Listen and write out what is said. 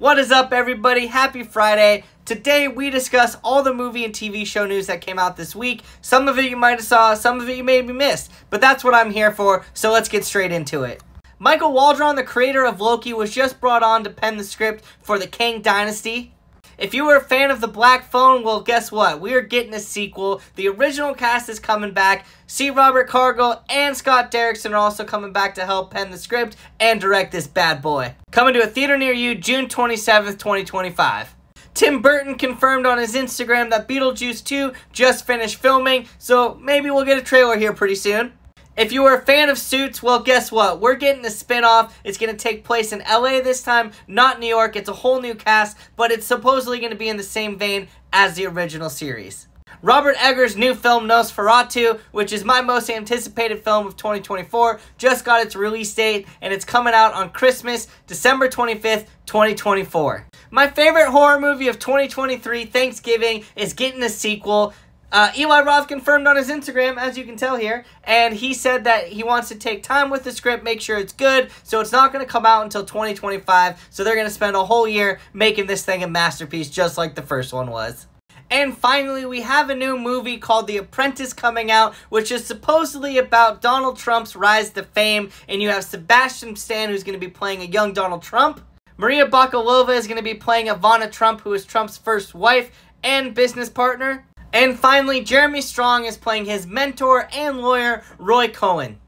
What is up, everybody? Happy Friday. Today, we discuss all the movie and TV show news that came out this week. Some of it you might have saw, some of it you maybe missed. But that's what I'm here for, so let's get straight into it. Michael Waldron, the creator of Loki, was just brought on to pen the script for the Kang Dynasty. If you were a fan of The Black Phone, well, guess what? We are getting a sequel. The original cast is coming back. C. Robert Cargill and Scott Derrickson are also coming back to help pen the script and direct this bad boy. Coming to a theater near you June 27th, 2025. Tim Burton confirmed on his Instagram that Beetlejuice 2 just finished filming, so maybe we'll get a trailer here pretty soon. If you were a fan of Suits, well, guess what? We're getting a spin-off. It's going to take place in LA this time, not New York. It's a whole new cast, but it's supposedly going to be in the same vein as the original series. Robert Eggers' new film Nosferatu, which is my most anticipated film of 2024, just got its release date and it's coming out on Christmas, December 25th, 2024. My favorite horror movie of 2023, Thanksgiving, is getting a sequel. Uh, Eli Roth confirmed on his Instagram, as you can tell here, and he said that he wants to take time with the script, make sure it's good, so it's not going to come out until 2025, so they're going to spend a whole year making this thing a masterpiece, just like the first one was. And finally, we have a new movie called The Apprentice coming out, which is supposedly about Donald Trump's rise to fame, and you have Sebastian Stan, who's going to be playing a young Donald Trump, Maria Bakalova is going to be playing Ivana Trump, who is Trump's first wife and business partner, and finally, Jeremy Strong is playing his mentor and lawyer, Roy Cohn.